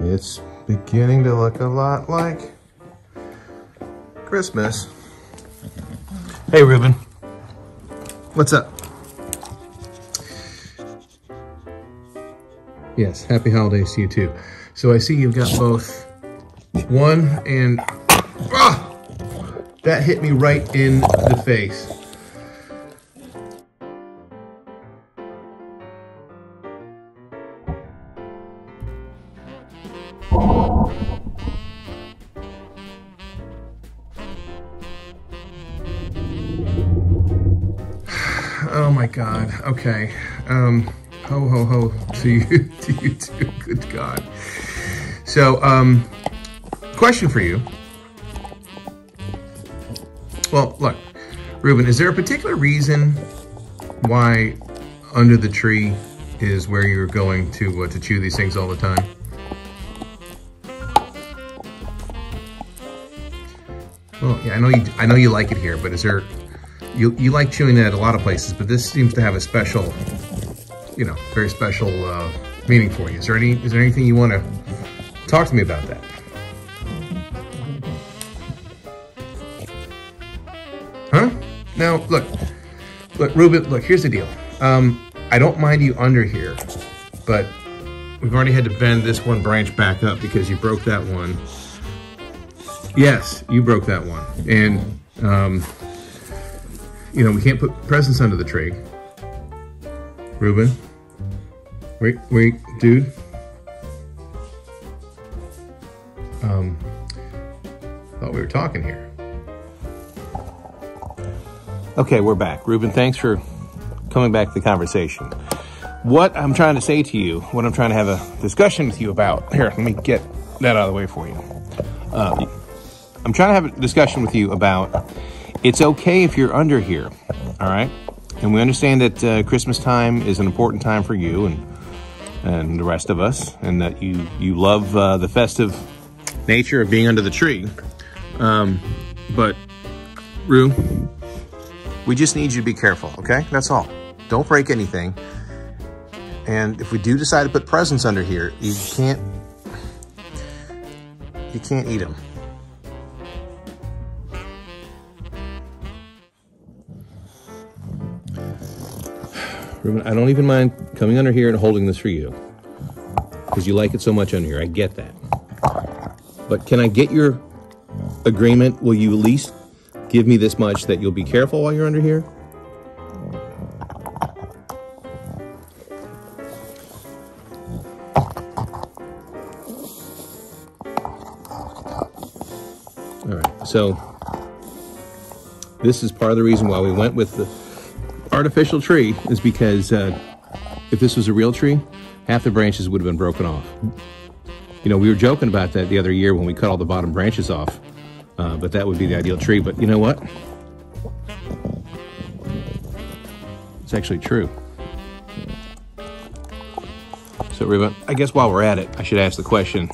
It's beginning to look a lot like Christmas. Hey, Reuben. What's up? Yes, happy holidays to you too. So I see you've got both one and ah, that hit me right in the face. Oh my God. Okay. Um, ho ho ho to you, to you too. Good God. So, um, question for you. Well, look, Reuben, is there a particular reason why under the tree is where you're going to uh, to chew these things all the time? Well, yeah, I know you. I know you like it here, but is there? You you like chewing at a lot of places, but this seems to have a special, you know, very special uh, meaning for you. Is there any? Is there anything you want to talk to me about that? Huh? Now look, look, Reuben. Look, here's the deal. Um, I don't mind you under here, but we've already had to bend this one branch back up because you broke that one. Yes, you broke that one. And, um, you know, we can't put presents under the tree. Reuben? Wait, wait, dude? Um, thought we were talking here. Okay, we're back. Reuben, thanks for coming back to the conversation. What I'm trying to say to you, what I'm trying to have a discussion with you about, here, let me get that out of the way for you. Uh, I'm trying to have a discussion with you about it's okay if you're under here, all right? And we understand that uh, Christmas time is an important time for you and and the rest of us, and that you you love uh, the festive nature of being under the tree. Um, but Rue, we just need you to be careful, okay? That's all. Don't break anything. And if we do decide to put presents under here, you can't you can't eat them. Reuben, I don't even mind coming under here and holding this for you. Because you like it so much under here. I get that. But can I get your agreement? Will you at least give me this much that you'll be careful while you're under here? All right, so this is part of the reason why we went with the artificial tree is because uh, if this was a real tree, half the branches would have been broken off. You know, we were joking about that the other year when we cut all the bottom branches off, uh, but that would be the ideal tree. But you know what? It's actually true. So, Reba, I guess while we're at it, I should ask the question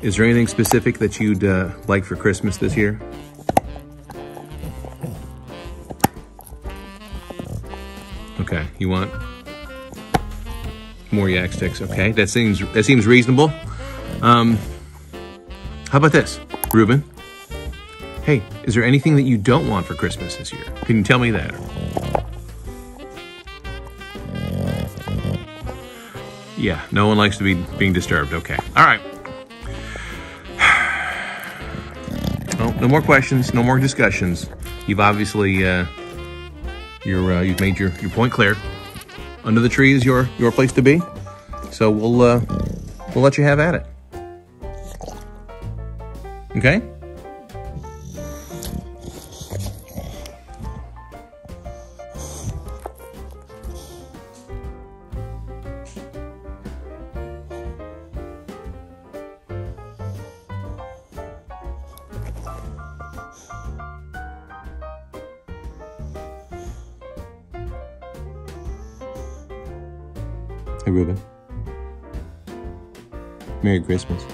Is there anything specific that you'd uh, like for Christmas this year? Okay, you want more yak sticks? Okay, that seems that seems reasonable. Um, how about this, Reuben? Hey, is there anything that you don't want for Christmas this year? Can you tell me that? Yeah, no one likes to be being disturbed. Okay, all right. No, no more questions. No more discussions. You've obviously. Uh, you're, uh, you've made your, your point clear. Under the tree is your, your place to be. So we'll, uh, we'll let you have at it. Okay? Hey, Reuben. Merry Christmas.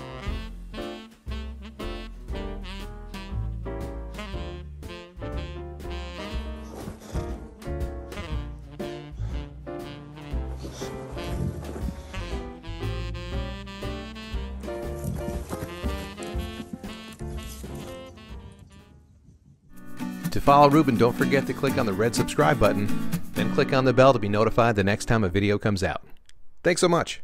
To follow Reuben, don't forget to click on the red subscribe button, then click on the bell to be notified the next time a video comes out. Thanks so much.